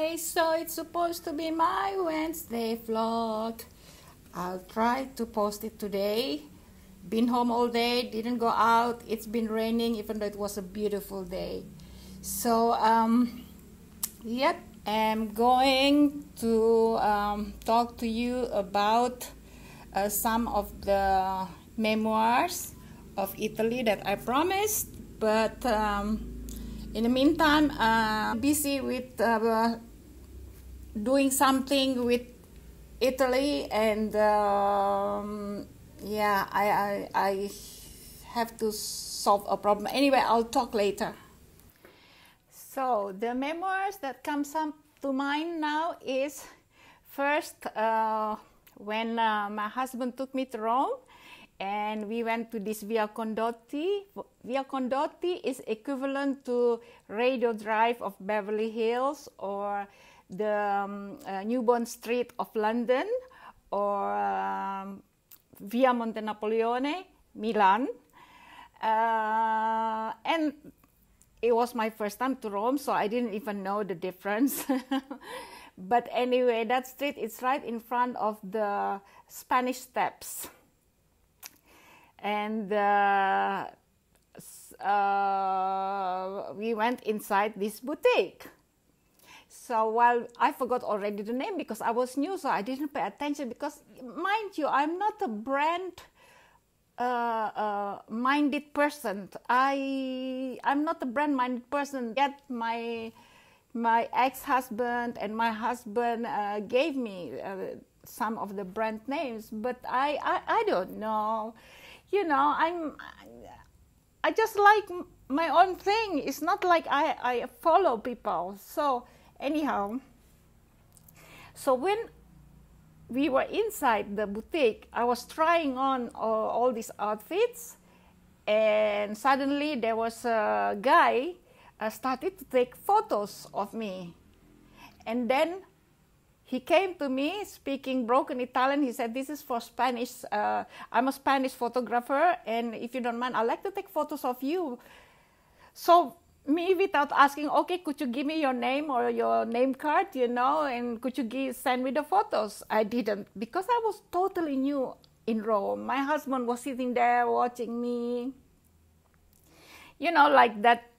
So it's supposed to be my Wednesday vlog. I'll try to post it today. Been home all day, didn't go out. It's been raining, even though it was a beautiful day. So, um, yep, I'm going to um, talk to you about uh, some of the memoirs of Italy that I promised, but um, in the meantime, uh, busy with uh, doing something with Italy, and um, yeah, I, I I have to solve a problem. Anyway, I'll talk later. So the memoirs that comes up to mind now is first uh, when uh, my husband took me to Rome and we went to this Via Condotti. Via Condotti is equivalent to Rodeo Drive of Beverly Hills or the um, uh, New Bond Street of London or um, Via Monte Napoleone, Milan. Uh, and it was my first time to Rome, so I didn't even know the difference. but anyway, that street is right in front of the Spanish Steps. And uh, uh, we went inside this boutique. So while I forgot already the name because I was new, so I didn't pay attention. Because mind you, I'm not a brand uh, uh, minded person. I I'm not a brand minded person. Yet my my ex husband and my husband uh, gave me uh, some of the brand names, but I, I I don't know. You know, I'm I just like my own thing. It's not like I I follow people. So anyhow, so when we were inside the boutique, I was trying on all, all these outfits, and suddenly there was a guy uh, started to take photos of me, and then he came to me speaking broken Italian. He said, "This is for Spanish. Uh, I'm a Spanish photographer, and if you don't mind, I'd like to take photos of you." So me without asking okay could you give me your name or your name card you know and could you give, send me the photos? I didn't because i was totally new in rome. My husband was sitting there watching me. You know like that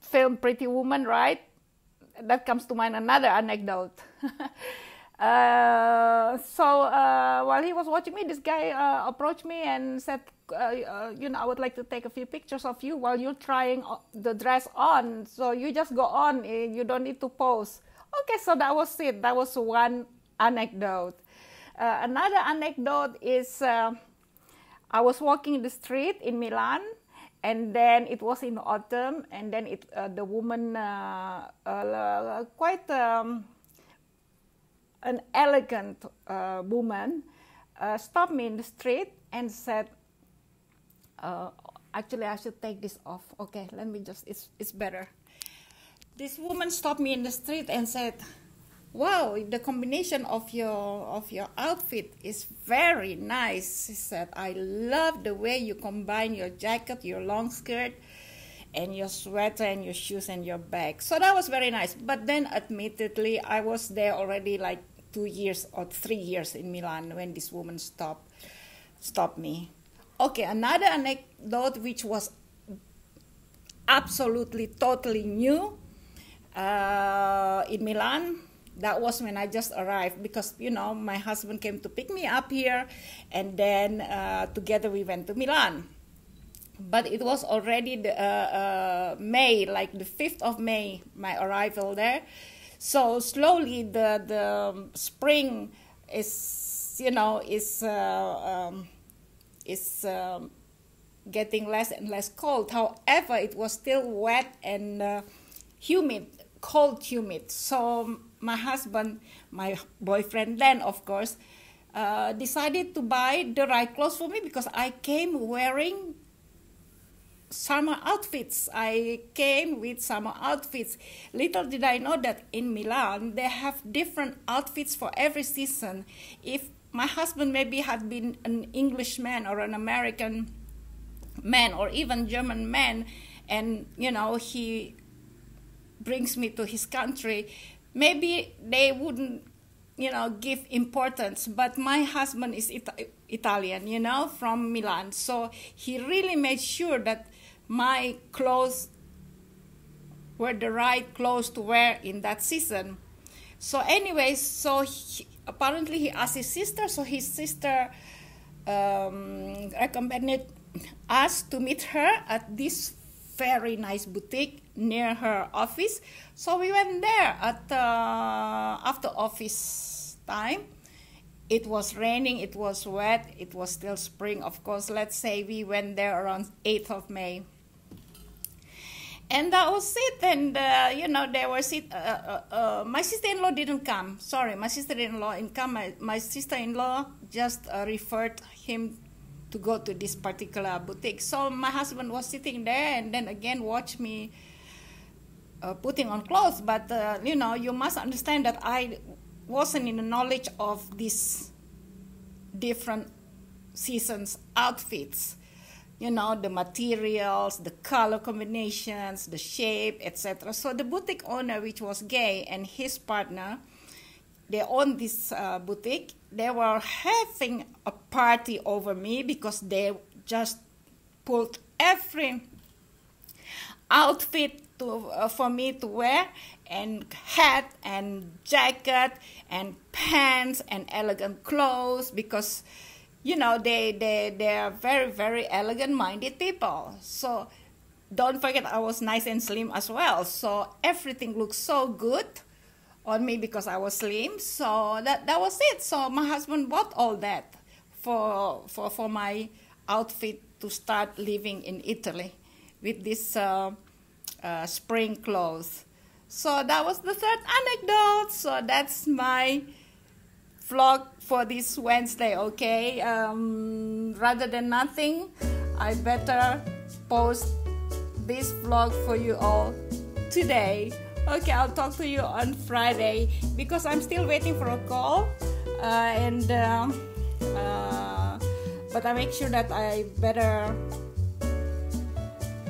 film pretty woman right? That comes to mind another anecdote uh, so uh, while he was watching me this guy uh, approached me and said uh, uh, you know, I would like to take a few pictures of you while you're trying the dress on. So you just go on, eh, you don't need to pose. Okay, so that was it. That was one anecdote. Uh, another anecdote is uh, I was walking in the street in Milan, and then it was in autumn, and then it uh, the woman, uh, quite um, an elegant woman, stopped me in the street and said, uh, actually I should take this off. Okay, let me just, it's, it's better. This woman stopped me in the street and said, wow, the combination of your, of your outfit is very nice. She said, I love the way you combine your jacket, your long skirt, and your sweater and your shoes and your bag. So that was very nice. But then admittedly, I was there already like two years or three years in Milan when this woman stopped, stopped me. Okay, another anecdote which was absolutely totally new uh, in Milan. That was when I just arrived because you know my husband came to pick me up here, and then uh, together we went to Milan. But it was already the, uh, uh May, like the fifth of May, my arrival there. So slowly the the spring is you know is. Uh, um, is um, getting less and less cold. However, it was still wet and uh, humid, cold, humid. So my husband, my boyfriend then, of course, uh, decided to buy the right clothes for me because I came wearing summer outfits. I came with summer outfits. Little did I know that in Milan they have different outfits for every season. If my husband maybe had been an Englishman or an American man or even German man, and you know he brings me to his country. maybe they wouldn't you know give importance but my husband is Ita- italian you know from milan so he really made sure that my clothes were the right clothes to wear in that season so anyways so he, apparently he asked his sister so his sister um, recommended us to meet her at this very nice boutique near her office. So we went there at uh, after office time. It was raining, it was wet, it was still spring. Of course, let's say we went there around 8th of May. And that was it. And, uh, you know, there was it. Uh, uh, uh my sister in law didn't come. Sorry, my sister in law didn't come. My, my sister in law just uh, referred him to go to this particular boutique. So my husband was sitting there and then again watch me uh, putting on clothes. But you know, you must understand that I wasn't in the knowledge of these different seasons outfits. You know, the materials, the color combinations, the shape, etc. So the boutique owner, which was gay, and his partner, they owned this uh, boutique they were having a party over me because they just pulled every outfit to, uh, for me to wear and hat and jacket and pants and elegant clothes because you know they they they are very very elegant minded people so don't forget i was nice and slim as well so everything looks so good on me because I was slim. So that that was it. So my husband bought all that for for for my outfit to start living in Italy with this uh, uh, spring clothes. So that was the third anecdote. So that's my vlog for this Wednesday. Okay, um, rather than nothing, I better post this vlog for you all today. Okay, I'll talk to you on Friday because I'm still waiting for a call. Uh, and uh, uh, but I make sure that I better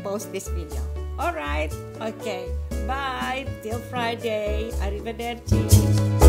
post this video. All right. Okay. Bye. Till Friday. Arrivederci.